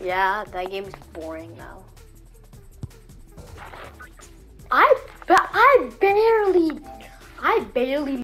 Yeah, that game is boring now. I, I barely, I barely